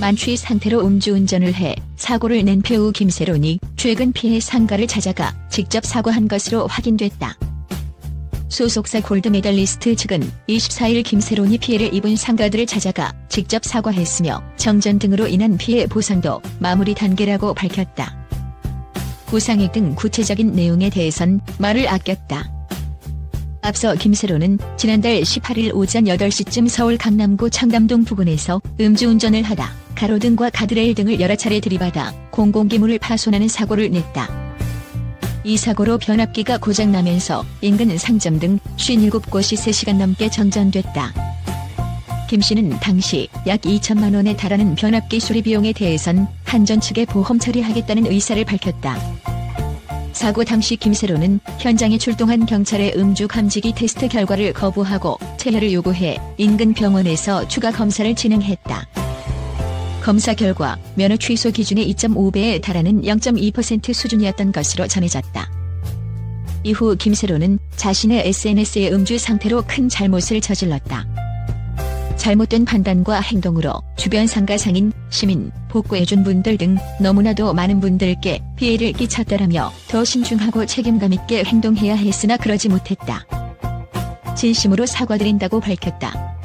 만취 상태로 음주운전을 해 사고를 낸 배우 김세론이 최근 피해 상가를 찾아가 직접 사과한 것으로 확인됐다. 소속사 골드메달리스트 측은 24일 김세론이 피해를 입은 상가들을 찾아가 직접 사과했으며 정전 등으로 인한 피해 보상도 마무리 단계라고 밝혔다. 보상액 등 구체적인 내용에 대해선 말을 아꼈다. 앞서 김세로는 지난달 18일 오전 8시쯤 서울 강남구 청담동 부근에서 음주운전을 하다 가로등과 가드레일 등을 여러 차례 들이받아 공공기물을 파손하는 사고를 냈다. 이 사고로 변압기가 고장나면서 인근 상점 등 57곳이 3시간 넘게 정전됐다. 김 씨는 당시 약 2천만 원에 달하는 변압기 수리 비용에 대해선 한전 측에 보험 처리하겠다는 의사를 밝혔다. 사고 당시 김세로는 현장에 출동한 경찰의 음주 감지기 테스트 결과를 거부하고 체혈을 요구해 인근 병원에서 추가 검사를 진행했다. 검사 결과 면허 취소 기준의 2.5배에 달하는 0.2% 수준이었던 것으로 전해졌다. 이후 김세로는 자신의 SNS의 음주 상태로 큰 잘못을 저질렀다. 잘못된 판단과 행동으로 주변 상가 상인, 시민, 복구해준 분들 등 너무나도 많은 분들께 피해를 끼쳤다라며 더 신중하고 책임감 있게 행동해야 했으나 그러지 못했다. 진심으로 사과드린다고 밝혔다.